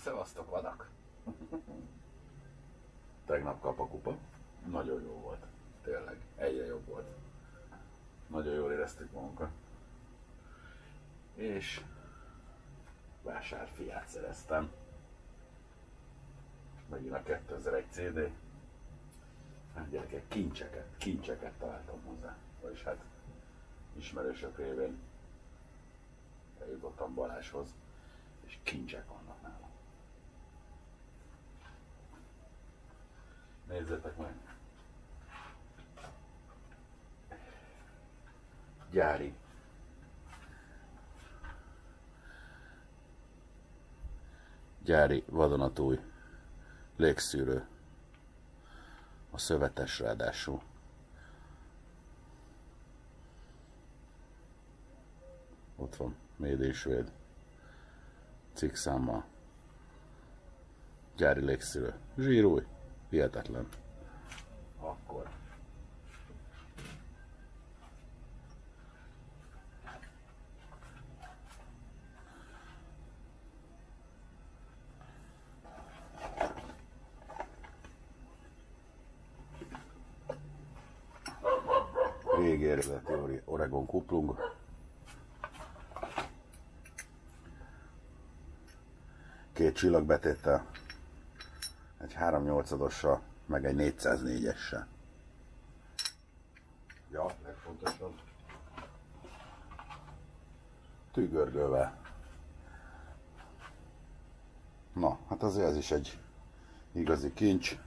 szevasztok vadak! Tegnap kap a kupa. Nagyon jó volt. Tényleg. Egyre jobb volt. Nagyon jól éreztük magunkat. És vásárfiát szereztem. Megint a 2001 CD. Hát gyerekek, kincseket, kincseket találtam hozzá. Vagyis hát ismerősök révén eljutottam Balázshoz, és kincsek vannak nálam. Nézzetek meg! Gyári. Gyári vadonatúj légszűrő. A szövetes ráadásul. Ott van, Made in Svéd. Cikkszámmal. Gyári légszűrő. Zsírúj. Hihetetlen. Eredeti Oregon kuplung. Két csillagbetéttel, egy 3.8-adossal, meg egy 404-essel. Ja, legfontosabb. Tűgörgővel. Na, hát azért ez is egy igazi kincs.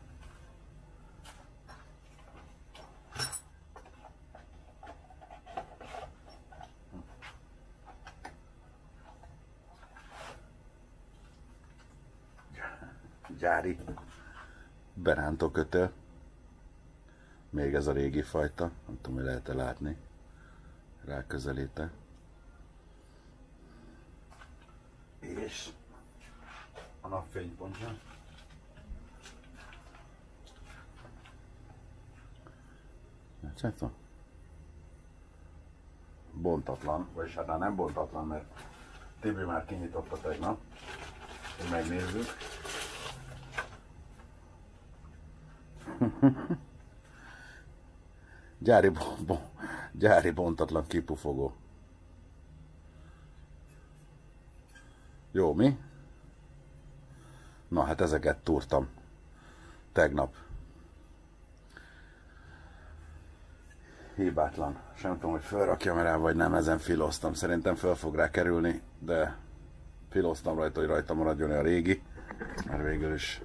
Gyári berántó kötő. Még ez a régi fajta, nem tudom, hogy lehet-e látni. Ráközelíte. És a napfénypontja. Látjátok? Bontatlan, vagyis hát nem bontatlan, mert Tibi már kinyitotta tegnap, hogy megnézzük. gyári, bo, gyári bontatlan kipufogó. Jó, mi? Na hát ezeket túrtam tegnap. Hibátlan. Sem tudom, hogy felrakjam rá, vagy nem, ezen filoztam. Szerintem fel fog rá kerülni, de filoztam rajta, hogy rajta maradjon a régi, mert végül is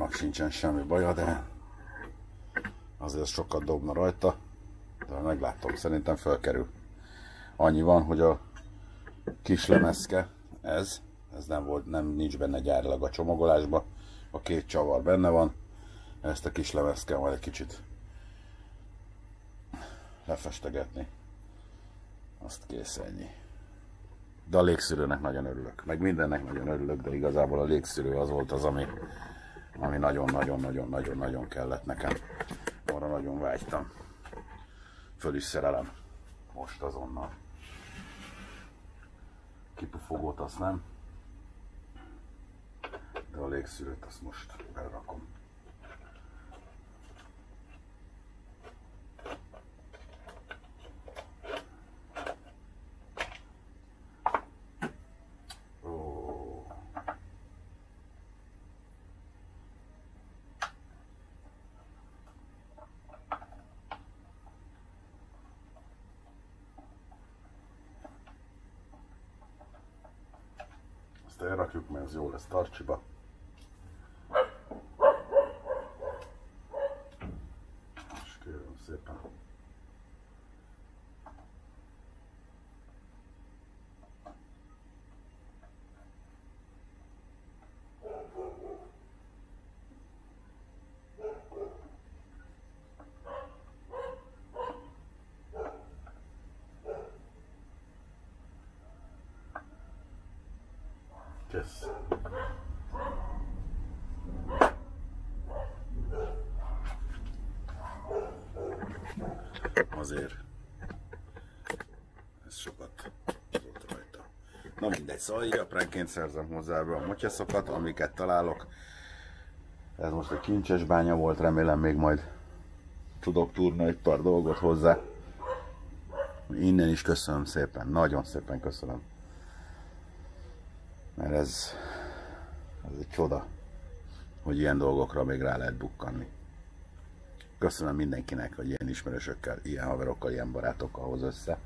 annak sincsen semmi baja, de azért sokat dobna rajta, de meglátom, szerintem felkerül. Annyi van, hogy a kis lemezke, ez, ez nem volt, nem nincs benne gyárilag a csomagolásba, a két csavar benne van, ezt a kis lemezt kell majd egy kicsit lefestegetni. Azt kész ennyi. De a légszűrőnek nagyon örülök. Meg mindennek nagyon örülök, de igazából a légszűrő az volt az, ami ami nagyon-nagyon-nagyon-nagyon-nagyon kellett nekem. Arra nagyon vágytam. Föl is szerelem. Most azonnal. Kipufogót azt nem. De a légszűrőt azt most elrakom. Ezt elrakjuk, mert ez jó lesz tarcsiba. És kérem szépen. Kész. Azért ez sokat hozott rajta. Na mindegy, szóval így apránként szerzem hozzá be a motyaszokat, amiket találok. Ez most egy kincses bánya volt, remélem még majd tudok túrni egy pár dolgot hozzá. Innen is köszönöm szépen, nagyon szépen köszönöm. Mert ez, ez egy csoda, hogy ilyen dolgokra még rá lehet bukkanni. Köszönöm mindenkinek, hogy ilyen ismerősökkel, ilyen haverokkal, ilyen barátokkal hoz össze.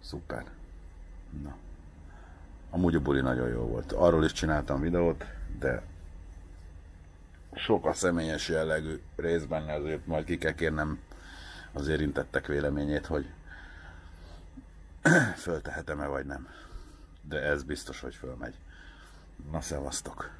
Szuper. Na. Amúgy a buli nagyon jó volt. Arról is csináltam videót, de sok a személyes jellegű rész benne, azért majd ki kell kérnem az érintettek véleményét, hogy föltehetem-e vagy nem. De ez biztos, hogy fölmegy. Na, szevasztok!